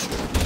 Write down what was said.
Thank you.